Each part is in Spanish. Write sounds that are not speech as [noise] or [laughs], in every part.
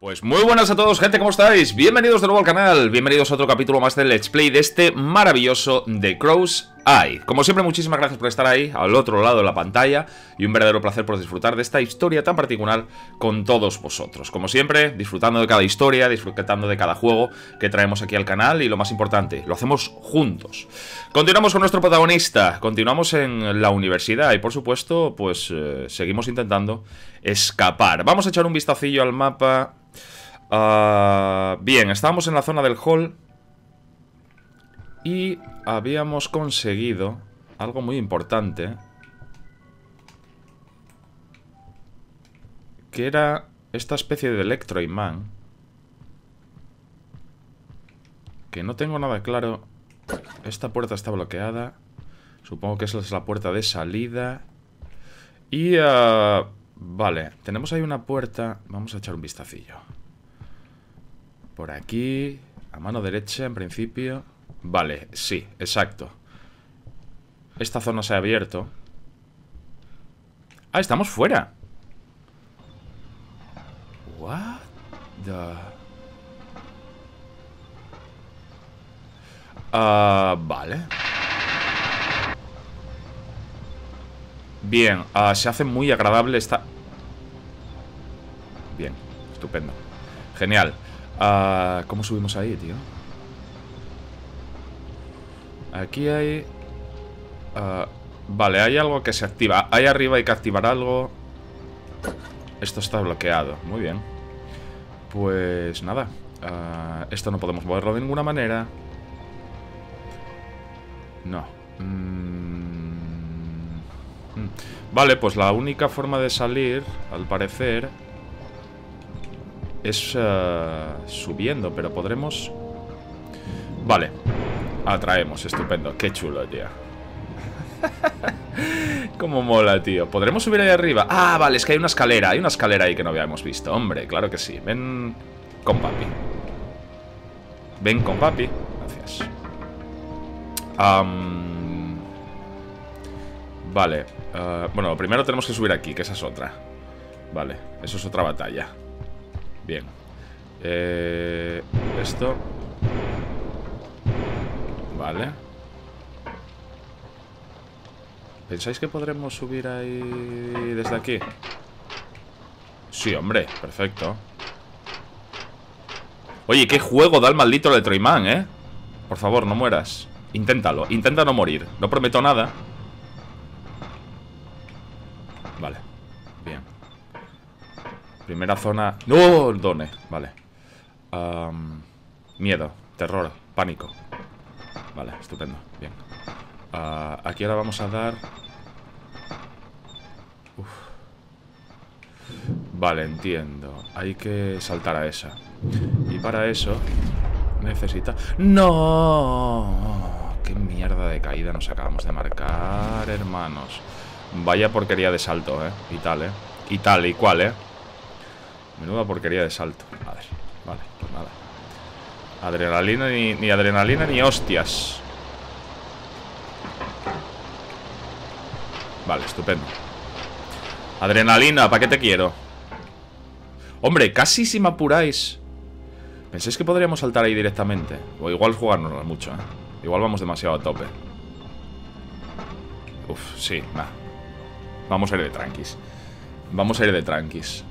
Pues muy buenas a todos gente, ¿cómo estáis? Bienvenidos de nuevo al canal, bienvenidos a otro capítulo más del Let's Play de este maravilloso The Crow's Eye Como siempre muchísimas gracias por estar ahí, al otro lado de la pantalla Y un verdadero placer por disfrutar de esta historia tan particular con todos vosotros. Como siempre, disfrutando de cada historia, disfrutando de cada juego que traemos aquí al canal Y lo más importante, lo hacemos juntos. Continuamos con nuestro protagonista, continuamos en la universidad Y por supuesto, pues eh, seguimos intentando escapar. Vamos a echar un vistacillo al mapa. Ah, bien, estábamos en la zona del hall y habíamos conseguido algo muy importante. Que era esta especie de electroimán. Que no tengo nada claro. Esta puerta está bloqueada. Supongo que esa es la puerta de salida. Y... Ah, vale, tenemos ahí una puerta. Vamos a echar un vistacillo. Por aquí, a mano derecha en principio. Vale, sí, exacto. Esta zona se ha abierto. Ah, estamos fuera. What the... Ah, vale. Bien, uh, se hace muy agradable esta... Bien, estupendo. Genial. Uh, ¿Cómo subimos ahí, tío? Aquí hay... Uh, vale, hay algo que se activa. Ahí arriba hay que activar algo. Esto está bloqueado. Muy bien. Pues nada. Uh, esto no podemos moverlo de ninguna manera. No. Mm. Mm. Vale, pues la única forma de salir, al parecer es uh, subiendo, pero podremos... Vale. Atraemos, estupendo. Qué chulo, tío. Cómo mola, tío. ¿Podremos subir ahí arriba? Ah, vale, es que hay una escalera. Hay una escalera ahí que no habíamos visto. Hombre, claro que sí. Ven con papi. Ven con papi. Gracias. Vale. Uh, bueno, primero tenemos que subir aquí, que esa es otra. Vale, eso es otra batalla. Bien. Eh, esto. Vale. ¿Pensáis que podremos subir ahí desde aquí? Sí, hombre, perfecto. Oye, qué juego da el maldito Letroimán, ¿eh? Por favor, no mueras. Inténtalo, intenta no morir. No prometo nada. Vale. Primera zona... ¡No! Done. Vale. miedo, terror, pánico. Vale, estupendo. Bien. Ah, aquí ahora vamos a dar... Vale, entiendo. Hay que saltar a esa. Y para eso necesita... ¡No! ¡Qué mierda de caída nos acabamos de marcar, hermanos! Vaya porquería de salto, ¿eh? Y tal, ¿eh? Y tal, y cual, ¿eh? Menuda porquería de salto. A ver, vale, pues nada. Adrenalina ni, adrenalina ni hostias. Vale, estupendo. Adrenalina, ¿para qué te quiero? Hombre, casi si me apuráis. ¿Pensáis que podríamos saltar ahí directamente? O igual jugarnos mucho, ¿eh? Igual vamos demasiado a tope. Uf, sí, va. Vamos a ir de tranquis. Vamos a ir de tranquis.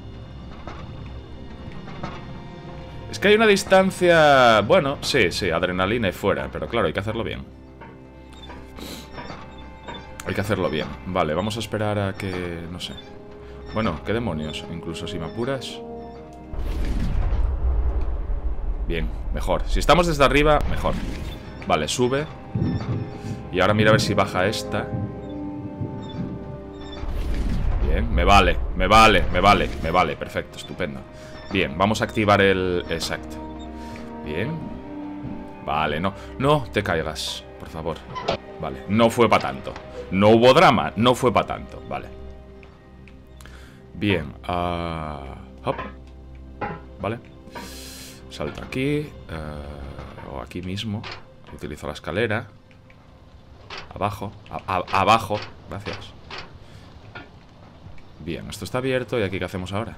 Es que hay una distancia... Bueno, sí, sí, adrenalina y fuera Pero claro, hay que hacerlo bien. Hay que hacerlo bien. Vale, vamos a esperar a que... No sé. Bueno, qué demonios Incluso si me apuras. Bien, mejor. Si estamos desde arriba, mejor. Vale, sube. Y ahora mira a ver si baja esta. Bien, me vale, me vale, me vale Me vale, perfecto, estupendo Bien, vamos a activar el... Exacto. Bien. Vale, no. No te caigas, por favor. Vale, no fue para tanto. No hubo drama, no fue para tanto. Vale. Bien. Uh, hop. Vale. Salto aquí. Uh, o aquí mismo. Utilizo la escalera. Abajo. abajo. Gracias. Bien, esto está abierto. ¿Y aquí qué hacemos ahora?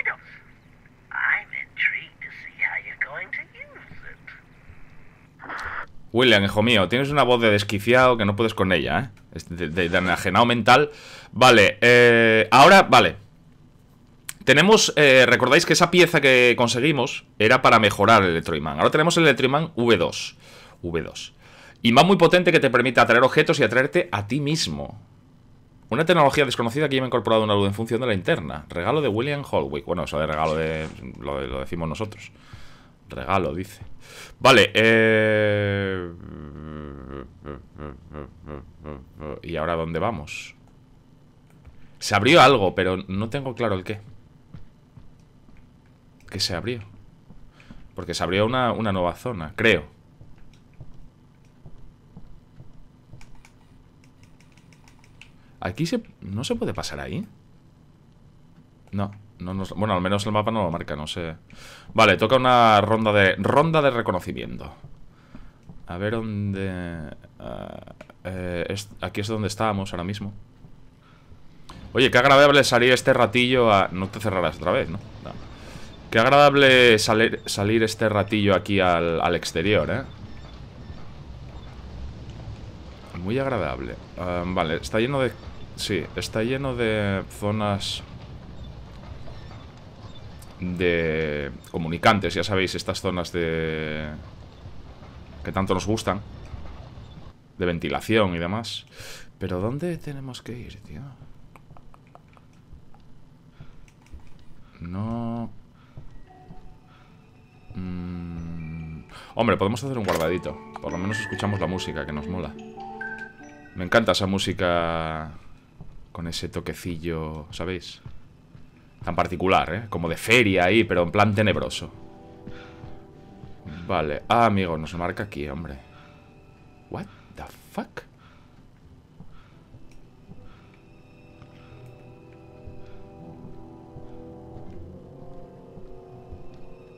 William, hijo mío, tienes una voz de desquiciado que no puedes con ella, ¿eh? De, de, enajenado mental. Vale, eh, ahora, vale. Tenemos, eh, recordáis que esa pieza que conseguimos era para mejorar el Electroimán. Ahora tenemos el Electroimán V2. V2. Imán muy potente que te permite atraer objetos y atraerte a ti mismo. Una tecnología desconocida que lleva incorporado una luz en función de la interna. Regalo de William Holwick. Bueno, eso de regalo de, lo decimos nosotros. Regalo, dice. Vale, eh... ¿Y ahora dónde vamos? Se abrió algo, pero no tengo claro el qué. ¿Qué se abrió? Porque se abrió una, una nueva zona, creo. Aquí se... ¿No se puede pasar ahí? No, no nos, Bueno, al menos el mapa no lo marca, no sé. Vale, toca una ronda de... Ronda de reconocimiento. A ver dónde... Uh, eh, aquí es donde estábamos ahora mismo. Oye, qué agradable salir este ratillo a... No te cerrarás otra vez, ¿no? Qué agradable salir, salir este ratillo aquí al, al exterior, ¿eh? Muy agradable. Uh, Vale, está lleno de Sí, está lleno de zonas de comunicantes, ya sabéis, estas zonas de... que tanto nos gustan. De ventilación y demás. Pero ¿dónde tenemos que ir, tío? No... Mm... Hombre, podemos hacer un guardadito. Por lo menos escuchamos la música, que nos mola. Me encanta esa música con ese toquecillo, ¿sabéis? Tan particular, ¿eh? Como de feria ahí, pero en plan tenebroso. Vale. Ah, amigo, nos marca aquí, hombre. What the fuck?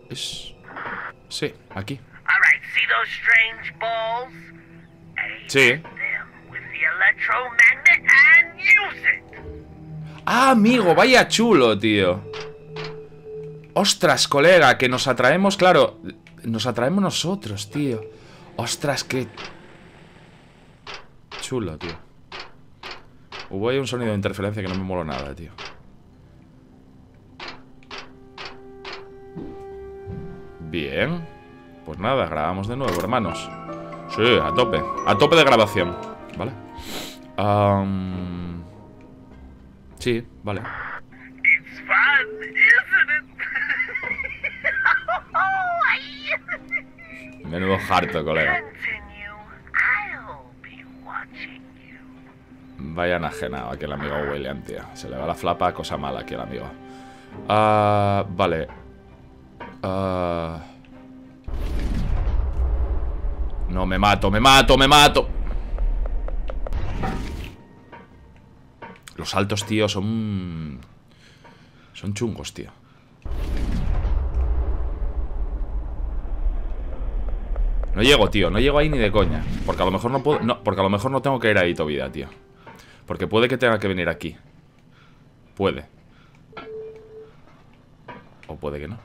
Es... Sí, aquí. Sí. Ah, amigo, vaya chulo, tío. Ostras, colega, que nos atraemos, claro Nos atraemos nosotros, tío. Ostras, qué Chulo, tío. Hubo ahí un sonido de interferencia que no me mola nada, tío. Bien. Pues nada, grabamos de nuevo, hermanos. Sí, a tope. A tope de grabación ¿Vale? Um... Sí, vale. [laughs] Menudo harto, colega. Vaya enajenado aquí el amigo William, tío. Se le va la flapa, cosa mala aquí el amigo. Uh, vale. Uh... No, me mato, me mato, me mato. Saltos, tío, son... Son chungos, tío. No llego, tío, no llego ahí ni de coña Porque a lo mejor no puedo, no, porque a lo mejor no tengo que ir ahí vida, tío. Porque puede que tenga que venir aquí. Puede. O puede que no.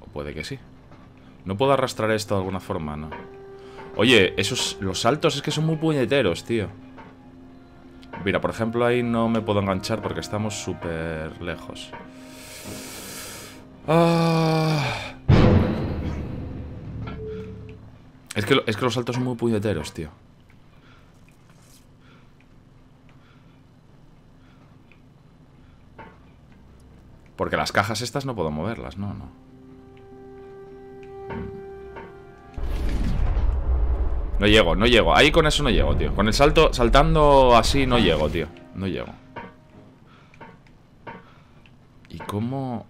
O puede que sí. No puedo arrastrar esto de alguna forma, ¿no? Oye, esos, los saltos es que son muy puñeteros, tío Mira, por ejemplo, ahí no me puedo enganchar porque estamos súper lejos. Ah. Es, que, es que los saltos son muy puñeteros, tío. Porque las cajas estas no puedo moverlas, no, no. No llego, no llego. Ahí con eso no llego, tío. Con el salto, saltando así no llego, tío. No llego. ¿Y cómo...?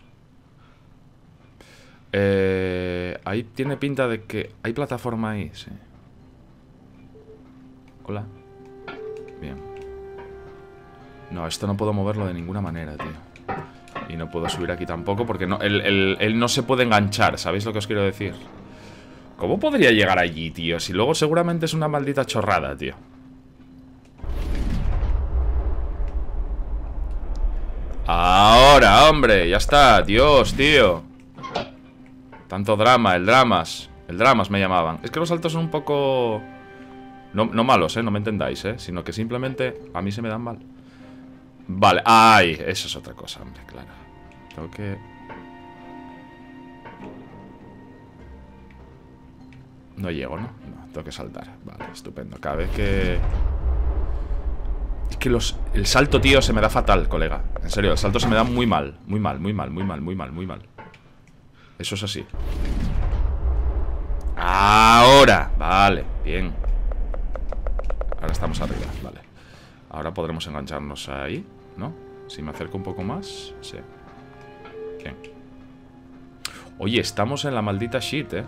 Eh, ahí tiene pinta de que... ¿Hay plataforma ahí? Sí. Hola. Bien. No, esto no puedo moverlo de ninguna manera, tío. Y no puedo subir aquí tampoco porque no, él, él no se puede enganchar. ¿Sabéis lo que os quiero decir? ¿Cómo podría llegar allí, tío? Si luego seguramente es una maldita chorrada, tío. Ahora, hombre, ya está, Dios, tío Tanto drama, el dramas El dramas me llamaban. Es que los saltos son un poco... No, no malos, ¿eh? No me entendáis, ¿eh? Sino que simplemente a mí se me dan mal. Vale. ¡Ay! Eso es otra cosa, hombre, claro. Tengo que... No llego, ¿no? No, tengo que saltar. Vale, estupendo. Cada vez que... Es que los... El salto, tío, se me da fatal, colega. En serio, el salto se me da muy mal. Muy mal, muy mal, muy mal, muy mal, muy mal. Eso es así. Ahora. Vale, bien. Ahora estamos arriba, vale. Ahora podremos engancharnos ahí, ¿no? Si me acerco un poco más, sí. Bien. Oye, estamos en la maldita shit, ¿eh?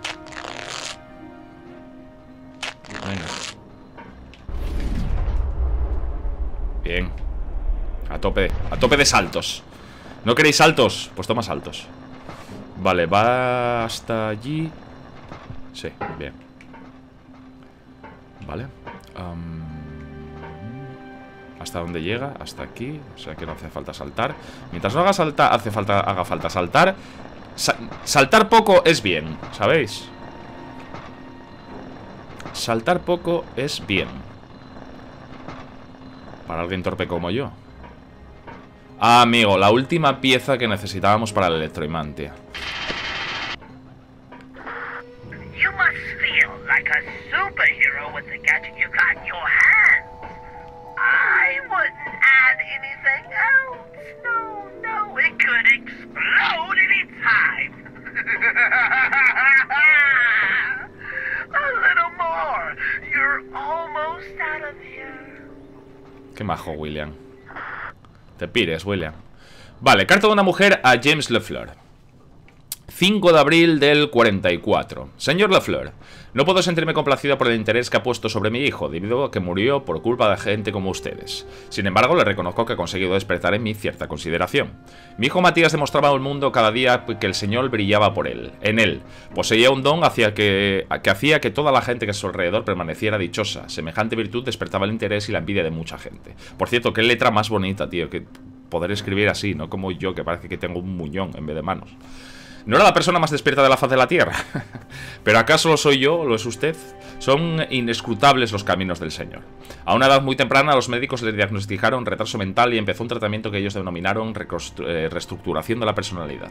Venga. Bien. A tope, a tope de saltos. ¿No queréis saltos? Pues toma saltos. Vale, va hasta allí. Sí, bien. Vale. ¿Hasta dónde llega? Hasta aquí. O sea que no hace falta saltar. Mientras no haga, salta, hace falta, haga falta saltar. saltar poco es bien, ¿sabéis? Saltar poco es bien. Para alguien torpe como yo. Ah, amigo, la última pieza que necesitábamos para el electroimán, tío. Qué majo, William. Te pires, William. Vale, carta de una mujer a James LeFleur. 5 de abril del 44. Señor Lafleur, no puedo sentirme complacida por el interés que ha puesto sobre mi hijo, debido a que murió por culpa de gente como ustedes. Sin embargo, le reconozco que ha conseguido despertar en mí cierta consideración. Mi hijo Matías demostraba al mundo cada día que el Señor brillaba por él, en él. Poseía un don hacia que, que hacía que toda la gente que a su alrededor permaneciera dichosa. Semejante virtud despertaba el interés y la envidia de mucha gente. Por cierto, qué letra más bonita, tío, que poder escribir así, no como yo, que parece que tengo un muñón en vez de manos. No era la persona más despierta de la faz de la Tierra. [laughs] Pero ¿acaso lo soy yo lo es usted? Son inescrutables los caminos del Señor. A una edad muy temprana los médicos le diagnosticaron retraso mental y empezó un tratamiento que ellos denominaron eh, reestructuración de la personalidad.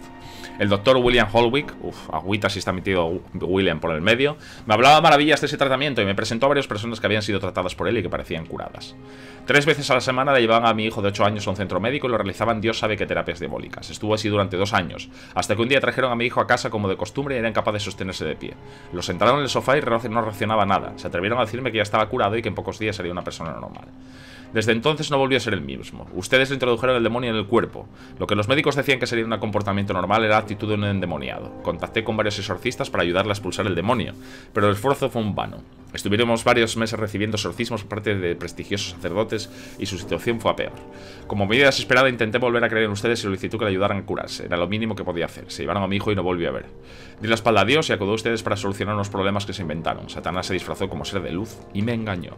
El doctor William Holwick, uff, agüita si está metido William por el medio, me hablaba maravillas de ese tratamiento y me presentó a varias personas que habían sido tratadas por él y que parecían curadas. Tres veces a la semana le llevaban a mi hijo de 8 años a un centro médico y lo realizaban Dios sabe qué terapias diabólicas. Estuvo así durante dos años, hasta que un día trajeron a mi hijo a casa como de costumbre y era incapaz de sostenerse de pie. Lo sentaron en el sofá y no reaccionaba nada. Se atrevieron a decirme que ya estaba curado y que en pocos días sería una persona normal. Desde entonces no volvió a ser el mismo. Ustedes le introdujeron el demonio en el cuerpo. Lo que los médicos decían que sería un comportamiento normal era la actitud de un endemoniado. Contacté con varios exorcistas para ayudarle a expulsar el demonio, pero el esfuerzo fue un vano. Estuvimos varios meses recibiendo exorcismos por parte de prestigiosos sacerdotes y su situación fue a peor. Como medida desesperada intenté volver a creer en ustedes y solicitó que le ayudaran a curarse. Era lo mínimo que podía hacer. Se llevaron a mi hijo y no volvió a ver. Di la espalda a Dios y acudó a ustedes para solucionar unos problemas que se inventaron. Satanás se disfrazó como ser de luz y me engañó.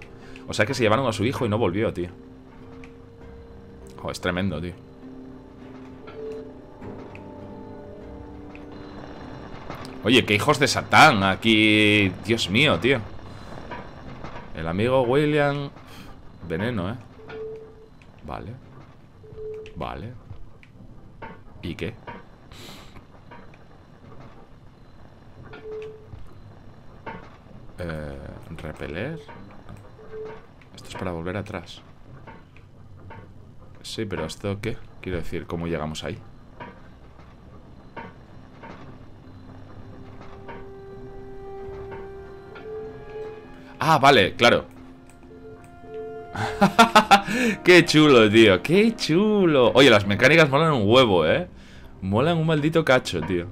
O sea que se llevaron a su hijo y no volvió, tío. Oh, es tremendo, tío. Oye, qué hijos de Satán aquí. Dios mío, tío. El amigo William... Veneno, ¿eh? Vale. Vale. ¿Y qué? Eh, repeler. Esto es para volver atrás. Sí, pero ¿esto qué? Quiero decir, ¿cómo llegamos ahí? Ah, vale, claro. [laughs] qué chulo, tío. Qué chulo. Oye, las mecánicas molan un huevo, ¿eh? Molan un maldito cacho, tío.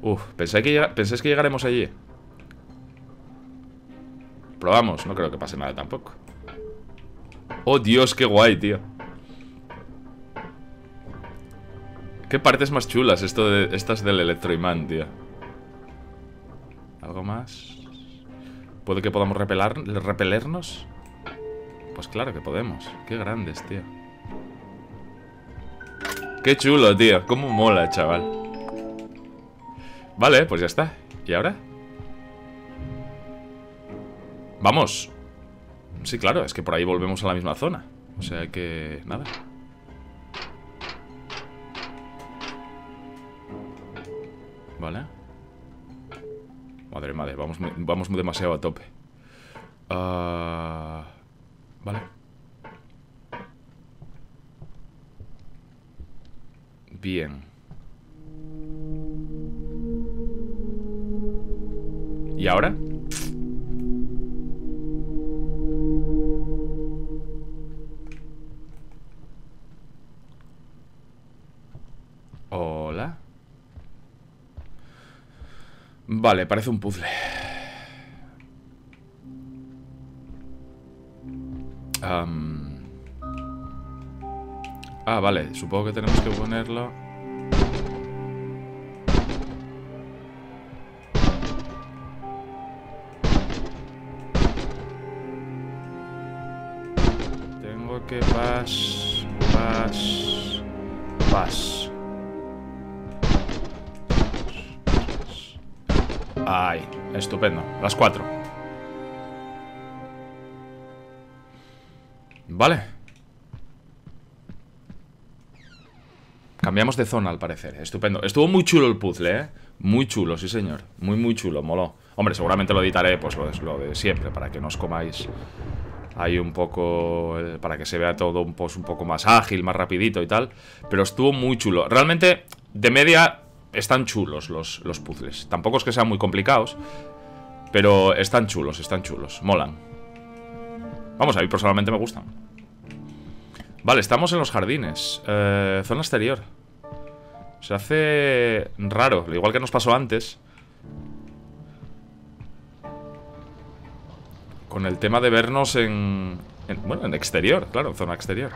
Uf, ¿pensáis que, ¿pensáis que llegaremos allí? Probamos, no creo que pase nada tampoco. Oh, Dios, qué guay, tío. Qué partes más chulas esto de, estas del electroimán, tío. ¿Algo más? ¿Puede que podamos repelar, repelernos? Pues claro que podemos. Qué grandes, tío. Qué chulo, tío. Cómo mola, chaval. Vale, pues ya está. ¿Y ahora? Vamos. Sí, claro, es que por ahí volvemos a la misma zona. O sea que... nada. Vale. Madre, madre, vamos, vamos demasiado a tope. Uh, vale. Bien. ¿Y ahora? Hola. Vale, parece un puzzle. Ah, vale, supongo que tenemos que ponerlo... Tengo que pas... Pas... Pas... Ay, estupendo. Las cuatro. Vale. Cambiamos de zona, al parecer. Estupendo. Estuvo muy chulo el puzzle, ¿eh? Muy chulo, sí, señor. Muy, muy chulo. Moló. Hombre, seguramente lo editaré, pues lo, de siempre, para que no os comáis ahí un poco... Eh, para que se vea todo un, pues, un poco más ágil, más rapidito y tal. Pero estuvo muy chulo. Realmente, de media, están chulos los, los puzzles. Tampoco es que sean muy complicados, pero están chulos, están chulos. Molan. Vamos, a mí personalmente me gustan. Vale, estamos en los jardines. Eh, zona exterior. Se hace raro, igual que nos pasó antes. Con el tema de vernos en... en bueno, en exterior, claro, zona exterior.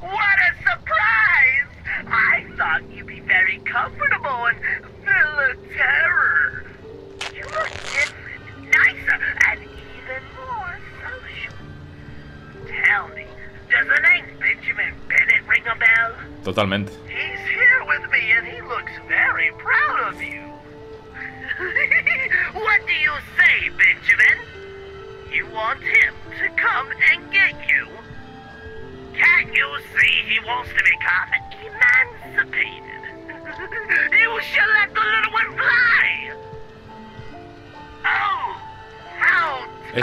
What a surprise! Comfortable and full of terror. You look different, nicer, and even more social. Tell me, does the name Benjamin Bennett ring a bell? Totalmente.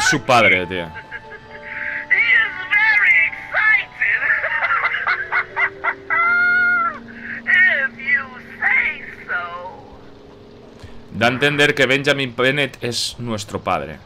Su padre, tío. [laughs] Da a entender que Benjamin Bennett es nuestro padre.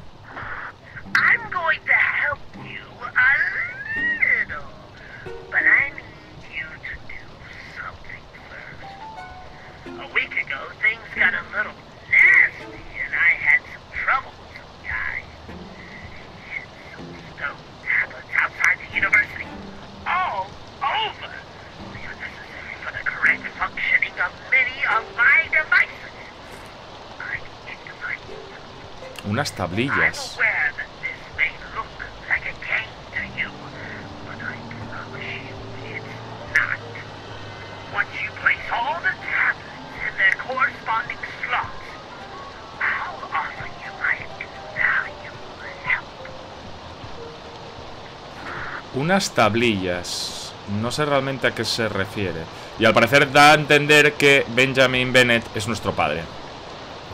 Unas tablillas. No sé realmente a qué se refiere. Y al parecer da a entender que Benjamin Bennett es nuestro padre.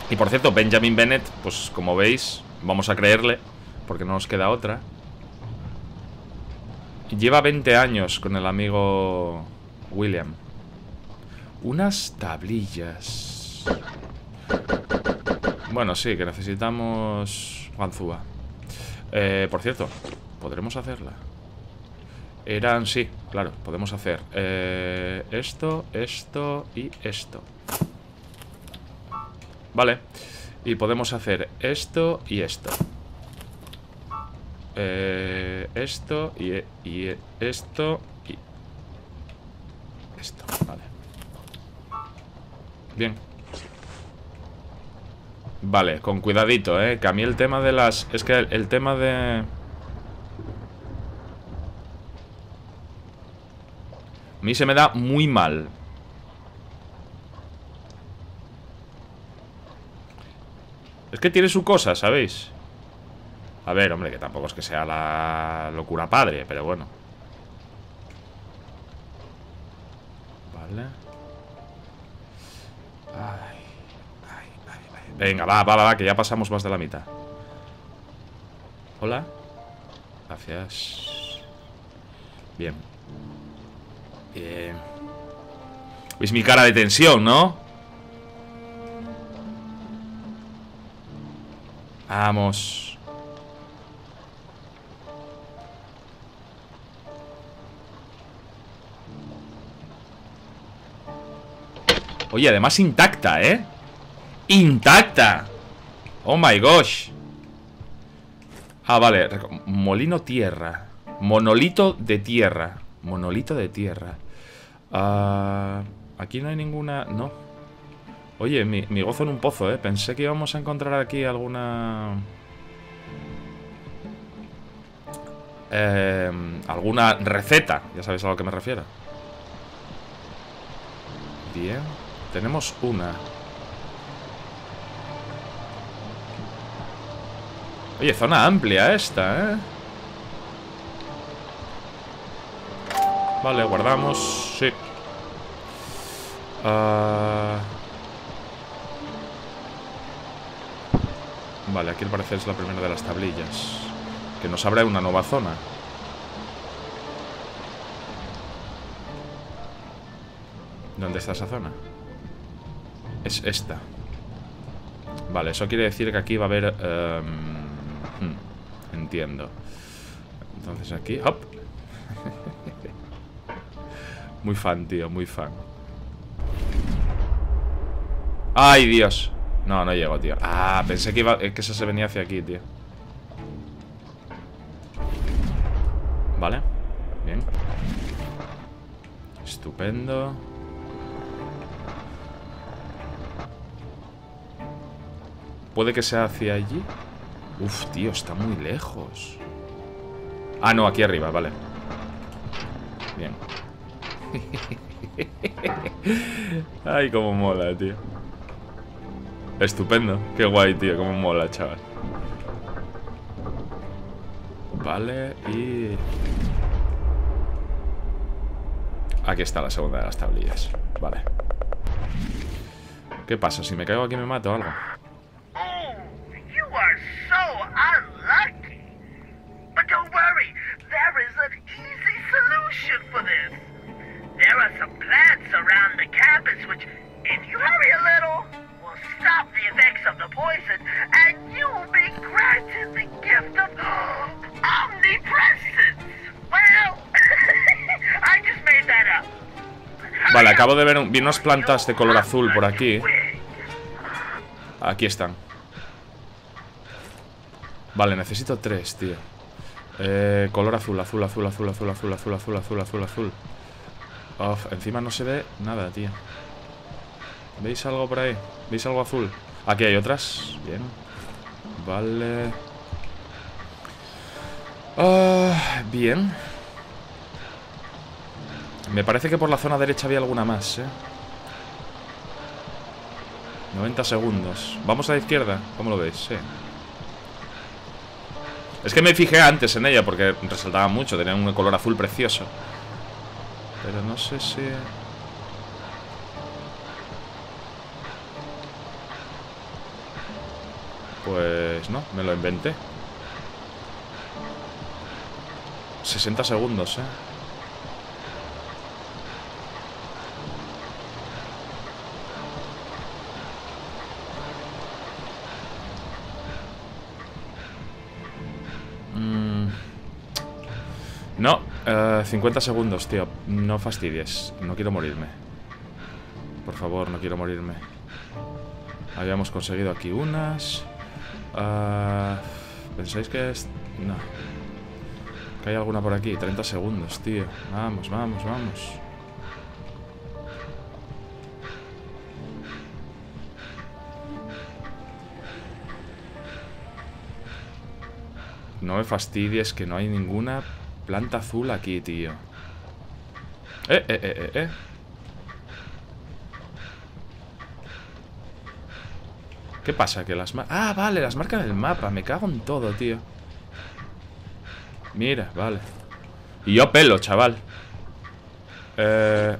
Y por cierto, Benjamin Bennett, pues como veis, vamos a creerle, porque no nos queda otra. Lleva 20 años con el amigo William. Unas tablillas. Bueno, sí, que necesitamos ganzúa. Eh, por cierto, ¿podremos hacerla? Eran, sí, claro, podemos hacer eh, esto, esto y esto. Vale. Y podemos hacer esto y esto. Eh, esto y, y esto y esto. Vale. Bien. Vale, con cuidadito, ¿eh? Que a mí el tema de las... Es que el tema de... A mí se me da muy mal Es que tiene su cosa, ¿sabéis? A ver, hombre, que tampoco es que sea la locura padre, pero bueno. Vale. Ay, ay, ay, Venga, va, va, va, que ya pasamos más de la mitad. Hola. Gracias. Bien. Bien. ¿Veis mi cara de tensión, no? Vamos. Oye, además intacta, ¿eh? ¡Intacta! Oh my gosh Ah, vale, molino tierra Monolito de tierra Monolito de tierra Ah... Aquí no hay ninguna... No. Oye, mi, gozo en un pozo, ¿eh? Pensé que íbamos a encontrar aquí alguna... Eh, alguna receta. Ya sabéis a lo que me refiero. Bien. Tenemos una. Oye, zona amplia esta, ¿eh? Vale, guardamos. Sí. Ah. Vale, aquí al parecer es la primera de las tablillas. Que nos abre una nueva zona. ¿Dónde está esa zona? Es esta. Vale, eso quiere decir que aquí va a haber... Em, hmm, entiendo. Entonces aquí... ¡Hop! [laughs] muy fan, tío, muy fan. ¡Ay, Dios! No, no llego, tío. Ah, pensé que, iba, que eso se venía hacia aquí, tío. Vale Bien. Estupendo. ¿Puede que sea hacia allí? Uf, tío, está muy lejos. Ah, no, aquí arriba, vale. Bien. [laughs] Ay, cómo mola, tío Estupendo. Qué guay, tío. Cómo mola, chaval. Vale, y... Aquí está la segunda de las tablillas. Vale. ¿Qué pasa? Si me caigo aquí me mato o algo. Vale, acabo de ver vi unas plantas de color azul por aquí. Aquí están. Vale, necesito tres, tío. Eh, color azul, azul, azul, azul, azul, azul, azul, azul, azul, azul, azul. Encima no se ve nada, tío. ¿Veis algo por ahí? ¿Veis algo azul? Aquí hay otras. Bien. Vale. Ah, bien. Me parece que por la zona derecha había alguna más, ¿eh? 90 segundos. Vamos a la izquierda. ¿Cómo lo veis? Sí. Es que me fijé antes en ella porque resaltaba mucho. Tenía un color azul precioso. Pero no sé si... Pues no, me lo inventé 60 segundos, eh No, 50 eh, segundos, tío No fastidies, no quiero morirme Por favor, no quiero morirme Habíamos conseguido aquí unas Uh, ¿Pensáis que es...? No. ¿Que hay alguna por aquí? 30 segundos, tío. Vamos, vamos, vamos. No me fastidies que no hay ninguna planta azul aquí, tío. Eh, eh, eh, eh, eh. ¿Qué pasa? Que las Ah, vale, las marcan el mapa Me cago en todo, tío Mira, vale. Y yo pelo, chaval. Eh...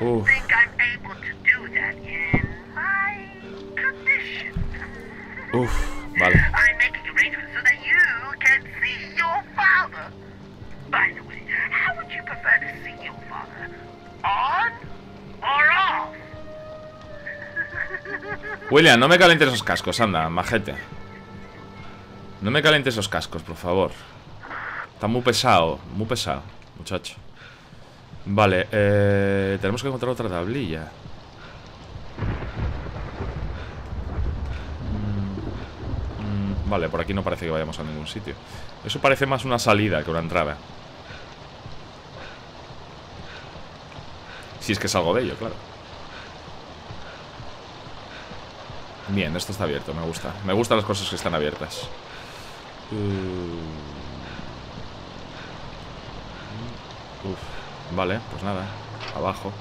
don't Oof. think I'm able to do that in my condition. Uf, vale. [laughs] I'm making arrangements so that you can see your father. By the way, how would you prefer to see your father? On or off? [laughs] William, no me calientes esos cascos, anda, majete. No me calientes esos cascos, por favor. Está muy pesado, muy pesado, muchacho. Vale, eh, tenemos que encontrar otra tablilla. Mm, mm, Vale, por aquí no parece que vayamos a ningún sitio. Eso parece más una salida que una entrada. Si es que salgo de ello, claro. Bien, esto está abierto, me gusta. Me gustan las cosas que están abiertas. Uh. Uf, vale, pues nada. Abajo.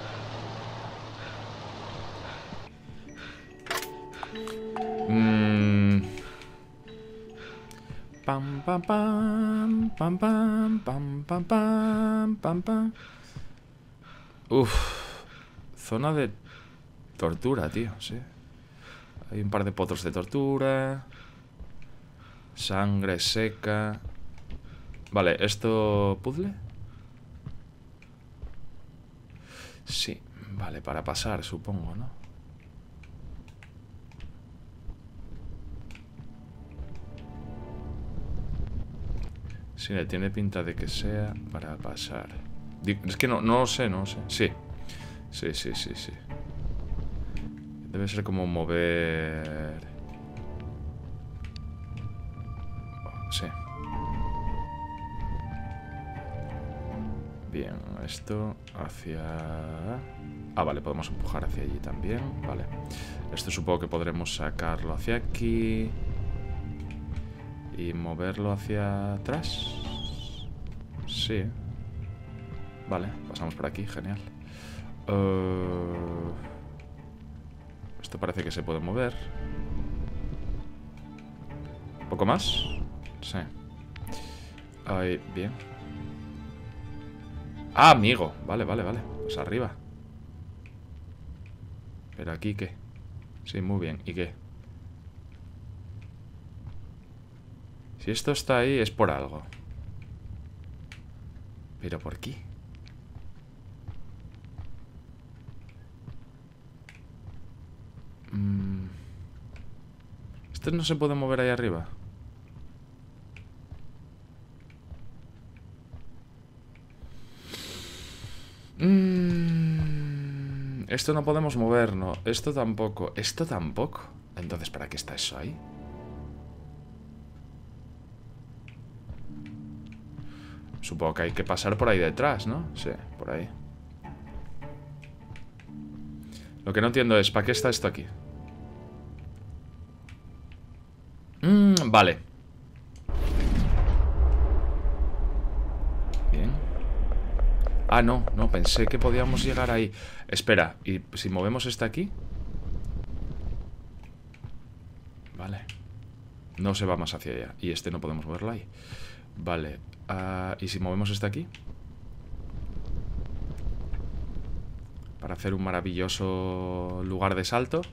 Mm. Pam, pam, pam, pam, pam, pam, pam, pam, pam, pam. Zona de tortura, tío, sí. Hay un par de potros de tortura. Sangre seca. Vale, ¿esto puzzle? Sí, vale, para pasar, supongo, ¿no? Sí, le tiene pinta de que sea para pasar. Es que no, no lo sé, no lo sé. Sí. Sí, sí, sí, sí. Debe ser como mover... Sí. Bien, esto hacia... Ah, vale, podemos empujar hacia allí también. Vale. Esto supongo que podremos sacarlo hacia aquí. Y moverlo hacia atrás. Sí. Vale, pasamos por aquí, genial. Eh, Esto parece que se puede mover. ¿Un poco más? Sí. Ahí, bien. Ah, amigo. Vale, vale, vale. Pues arriba. Pero aquí, ¿qué? Sí, muy bien. ¿Y qué? Si esto está ahí es por algo. ¿Pero por qué? Mm. ¿Esto no se puede mover ahí arriba? Mm, Esto no podemos mover, no. Esto tampoco. Esto tampoco. Entonces, ¿para qué está eso ahí? Supongo que hay que pasar por ahí detrás, ¿no? Sí, por ahí. Lo que no entiendo es, ¿para qué está esto aquí? Mm, vale. Bien. Ah, no, no, pensé que podíamos llegar ahí. Espera, ¿y si movemos este aquí? Vale. No se va más hacia allá. Y este no podemos moverlo ahí. Vale. ah, ¿Y si movemos este aquí? Para hacer un maravilloso lugar de salto.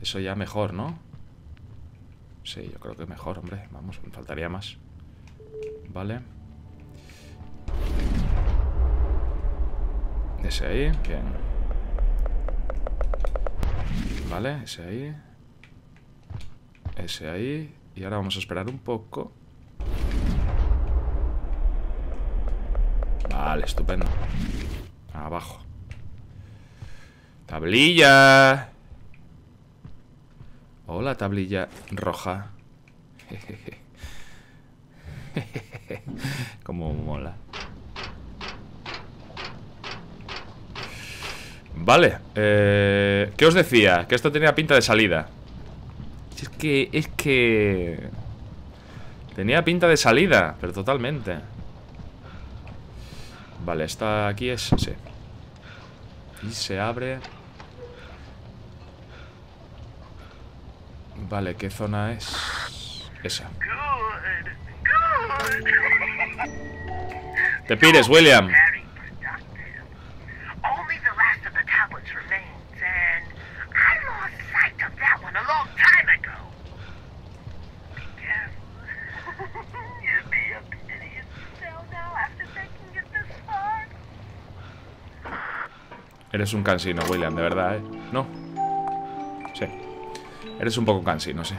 Eso ya mejor, ¿no? Sí, yo creo que mejor, hombre. Vamos, me faltaría más. Vale. Ese ahí, bien. Vale, ese ahí. Ese ahí. Y ahora vamos a esperar un poco. Vale, estupendo. Abajo. Tablilla. Hola, tablilla roja. [laughs] [laughs] Como mola. Vale, eh, ¿qué os decía? Que esto tenía pinta de salida Es que, es que... Tenía pinta de salida, pero totalmente Vale, esta aquí es... Sí Y se abre Vale, ¿qué zona es? Esa. Te pires, William Eres un cansino, William, de verdad, ¿eh? ¿No? Sí. Eres un poco cansino, sí.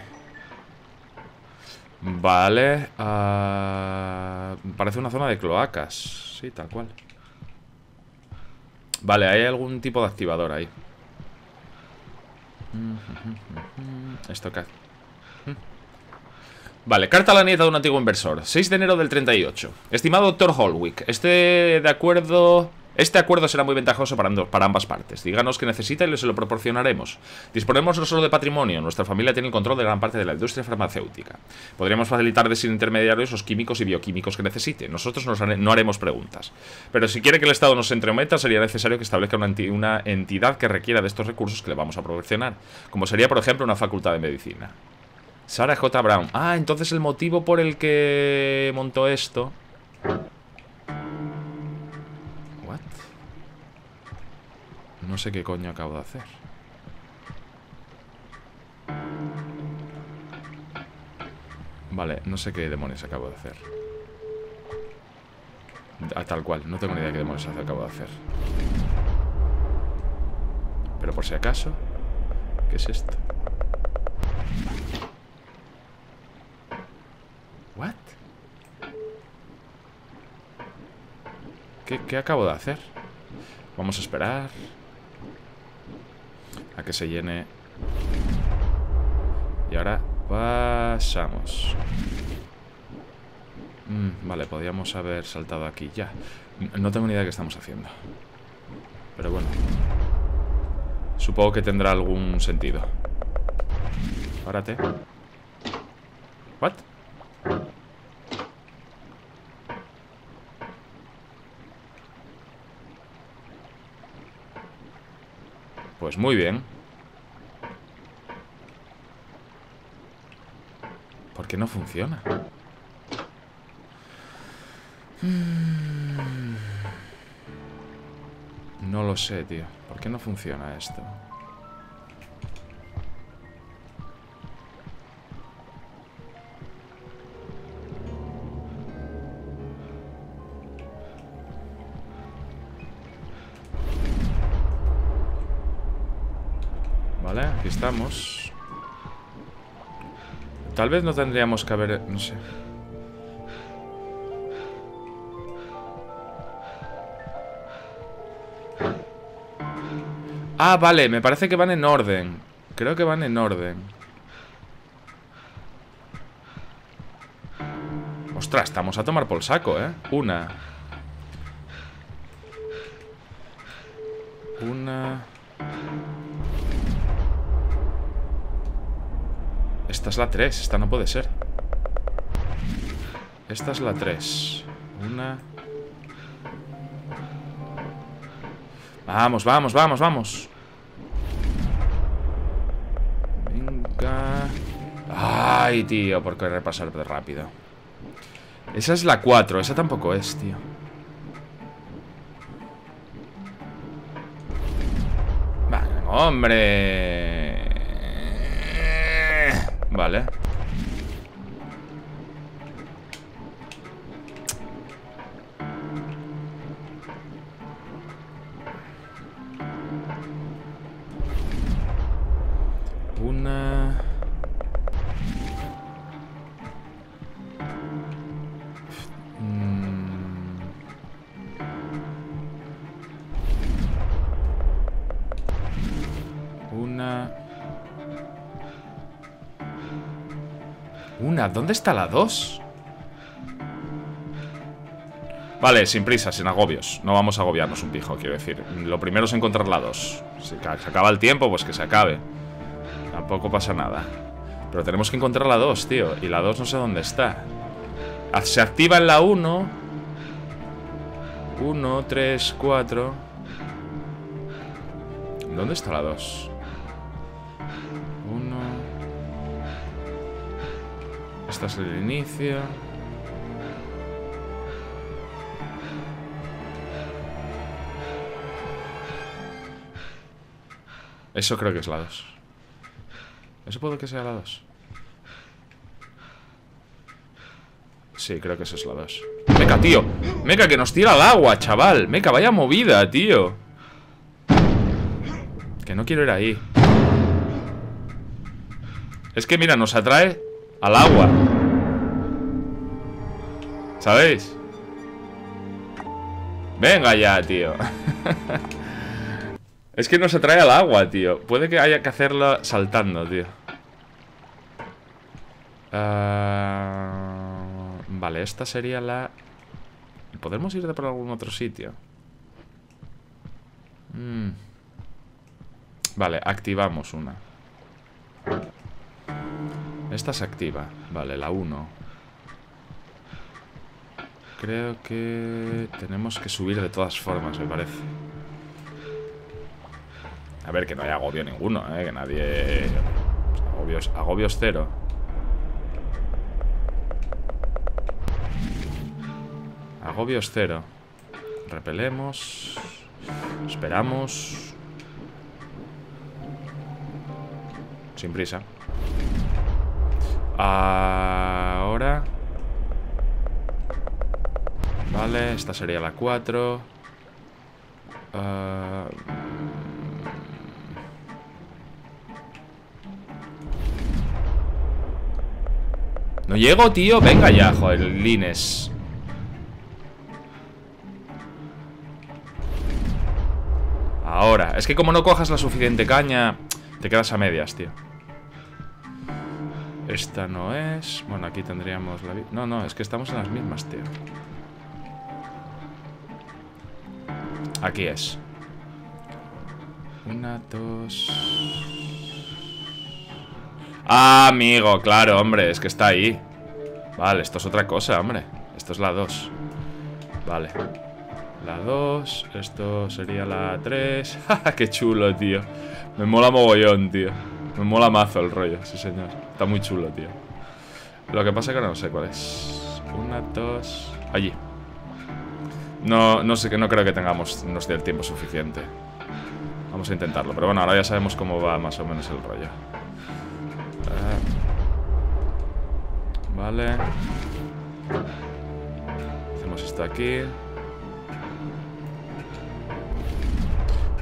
Vale ah, Parece una zona de cloacas. Sí, tal cual. Vale, hay algún tipo de activador ahí Esto qué Vale, carta a la nieta de un antiguo inversor. 6 de enero del 38 Estimado Dr. Holwick Este de acuerdo... Este acuerdo será muy ventajoso para, para ambas partes. Díganos qué necesita y se lo proporcionaremos. Disponemos no solo de patrimonio, nuestra familia tiene el control de gran parte de la industria farmacéutica. Podríamos facilitarle sin intermediarios los químicos y bioquímicos que necesite. Nosotros no haremos preguntas. Pero si quiere que el Estado nos entremeta, sería necesario que establezca una entidad que requiera de estos recursos que le vamos a proporcionar. Como sería, por ejemplo, una facultad de medicina. Sarah J. Brown. Ah, entonces el motivo por el que montó esto. No sé qué coño acabo de hacer. Vale, no sé qué demonios acabo de hacer. Ah, tal cual, no tengo ni idea de qué demonios acabo de hacer. Pero por si acaso, ¿qué es esto? What? ¿Qué, qué acabo de hacer? Vamos a esperar a que se llene. Y ahora pasamos. Mm, vale, podríamos haber saltado aquí ya. No tengo ni idea de qué estamos haciendo. Pero bueno. Supongo que tendrá algún sentido. Párate. ¿What? Pues muy bien. ¿Por qué no funciona? Mm. No lo sé, tío. ¿Por qué no funciona esto? Aquí estamos. Tal vez no tendríamos que haber... No sé. Ah, vale, me parece que van en orden. Creo que van en orden. Ostras, estamos a tomar por saco, ¿eh? Una. Una... Esta es la 3, esta no puede ser. Esta es la 3. Una... Vamos, vamos, vamos, vamos. Venga. Ay, tío, por qué repasar de rápido. Esa es la 4, esa tampoco es, tío. Venga, hombre. Vale. ¿Dónde está la 2? Vale, sin prisa, sin agobios. No vamos a agobiarnos un pijo, quiero decir. Lo primero es encontrar la 2. Si se acaba el tiempo, pues que se acabe. Tampoco pasa nada. Pero tenemos que encontrar la 2, tío. Y la 2 no sé dónde está. Se activa en la 1. 1, 3, 4. ¿Dónde está la 2? Este es el inicio. Eso creo que es la 2. Eso puede que sea la 2. Sí, creo que eso es la 2. Meca, tío. Meca, que nos tira al agua, chaval. Meca, vaya movida, tío. Que no quiero ir ahí. Es que, mira, nos atrae al agua. ¿Sabéis? Venga ya, tío. [laughs] Es que nos atrae al agua, tío. Puede que haya que hacerlo saltando, tío. Ah, vale, esta sería la... ¿Podemos ir de por algún otro sitio? Mm. Vale, activamos una. Esta se activa. Vale, la 1. Creo que tenemos que subir de todas formas, me parece. A ver, que no haya agobio ninguno, ¿eh? Que nadie... Agobios, agobios cero. Agobios cero. Repelemos. Esperamos. Sin prisa. Ahora... Vale, esta sería la 4. No llego, tío. Venga ya, joder, Lines. Ahora. Es que como no cojas la suficiente caña, te quedas a medias, tío. Esta no es... Bueno, aquí tendríamos la... No, no, es que estamos en las mismas, tío. Aquí es. Una, dos... Ah, amigo, claro, hombre, es que está ahí. Vale, esto es otra cosa, hombre. Esto es la 2 Vale. La 2, esto sería la 3 [laughs] ¡Qué chulo, tío! Me mola mogollón, tío Me mola mazo el rollo, sí señor Está muy chulo, tío Lo que pasa es que no sé cuál es Una, dos... Allí No, no sé, que no creo que tengamos Nos dé el tiempo suficiente Vamos a intentarlo, pero bueno, ahora ya sabemos cómo va más o menos el rollo Vale. Hacemos esto aquí.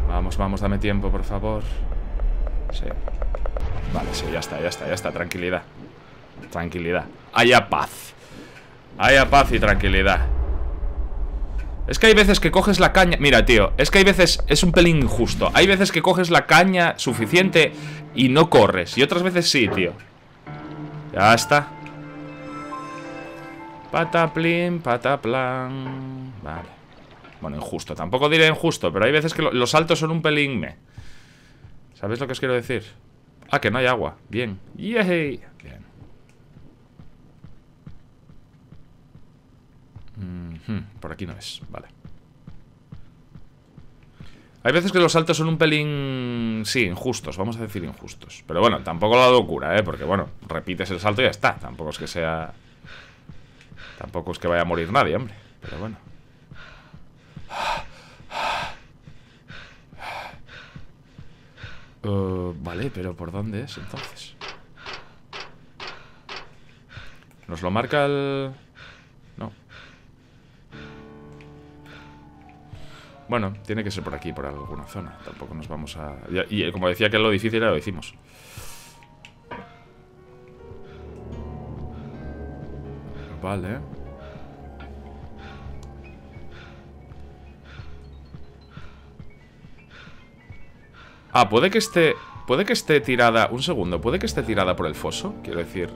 Vamos, vamos, dame tiempo, por favor. Sí. Vale, sí, ya está, ya está, ya está. Tranquilidad. Tranquilidad. Haya paz. Haya paz y tranquilidad. Es que hay veces que coges la caña... Mira, tío, es que hay veces... Es un pelín injusto. Hay veces que coges la caña suficiente y no corres. Y otras veces sí, tío. Ya está. Pataplin, pataplan. Vale. Bueno, injusto. Tampoco diré injusto, pero hay veces que los saltos son un pelín me. ¿Sabes lo que os quiero decir? Ah, que no hay agua. Bien. ¡Yay! Bien. Por aquí no es. Vale. Hay veces que los saltos son un pelín... Sí, injustos, vamos a decir injustos Pero bueno, tampoco la locura, ¿eh? Porque bueno, repites el salto y ya está Tampoco es que sea... Tampoco es que vaya a morir nadie, hombre. Pero bueno. Uh, vale, pero ¿por dónde es entonces? ¿Nos lo marca el...? No. Bueno, tiene que ser por aquí, por alguna zona. Tampoco nos vamos a... Y, como decía que es lo difícil, lo hicimos. Vale. Ah, puede que esté... Puede que esté tirada... Un segundo, ¿puede que esté tirada por el foso? Quiero decir...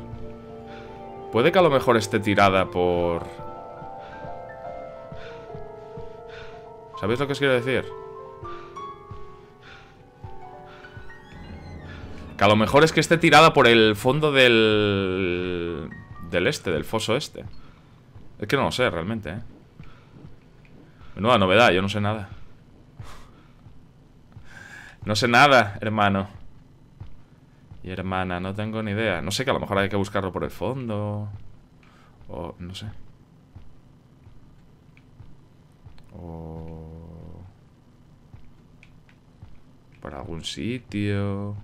Puede que a lo mejor esté tirada por... ¿Sabéis lo que os quiero decir? Que a lo mejor es que esté tirada por el fondo del... Del este, del foso este. Es que no lo sé realmente, ¿eh? Menuda novedad, yo no sé nada. No sé nada, hermano. Y hermana, no tengo ni idea. No sé, que a lo mejor hay que buscarlo por el fondo. O no sé. O... Por algún sitio.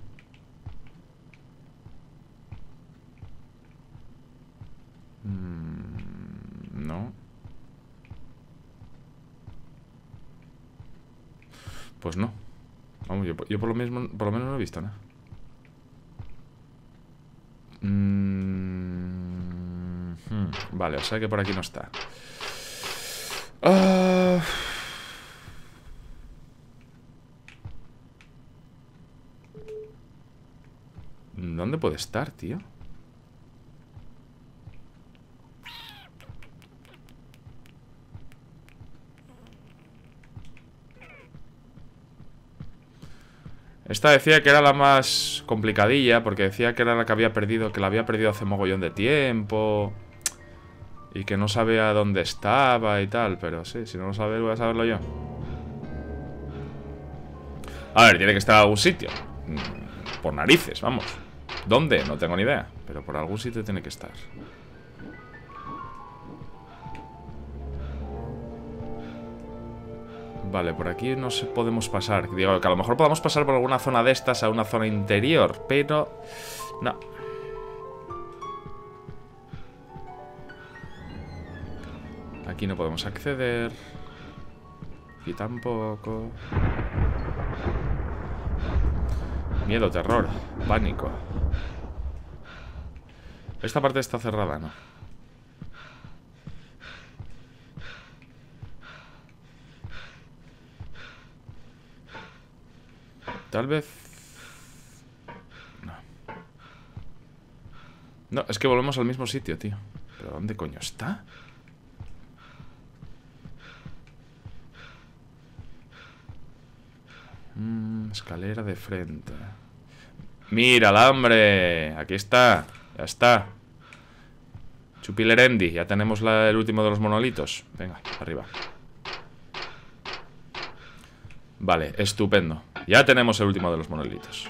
Mm, no. Pues no. Vamos, yo, por, lo mismo, por lo menos no he visto nada. Mm, hmm, Vale, o sea que por aquí no está. Ah. ¿Dónde puede estar, tío? Esta decía que era la más complicadilla Porque decía que era la que había perdido Que la había perdido hace mogollón de tiempo Y que no sabía dónde estaba y tal Pero sí, si no lo sabes voy a saberlo yo. A ver, tiene que estar en algún sitio. Mm, Por narices, vamos. ¿Dónde? No tengo ni idea Pero por algún sitio tiene que estar Vale, por aquí no se podemos pasar. Digo, que a lo mejor podamos pasar por alguna zona de estas A una zona interior, pero... No. Aquí no podemos acceder. Aquí tampoco. Miedo, terror, pánico. Esta parte está cerrada, ¿no? Tal vez... No. No, es que volvemos al mismo sitio, tío. ¿Pero dónde coño está? Mm, escalera de frente. Mira, hombre. Aquí está. Ya está. Chupilerendi. Ya tenemos la, el último de los monolitos. Venga, arriba. Vale, estupendo. Ya tenemos el último de los monolitos.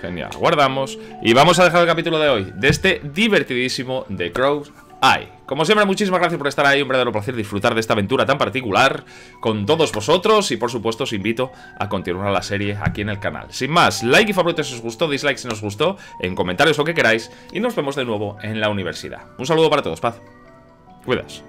Genial, guardamos Y vamos a dejar el capítulo de hoy De este divertidísimo The Crow's Eye. Como siempre, muchísimas gracias por estar ahí Un verdadero placer disfrutar de esta aventura tan particular Con todos vosotros Y por supuesto os invito a continuar la serie aquí en el canal. Sin más, like y favorito si os gustó Dislike si no os gustó En comentarios lo que queráis Y nos vemos de nuevo en la universidad. Un saludo para todos, paz. Cuidas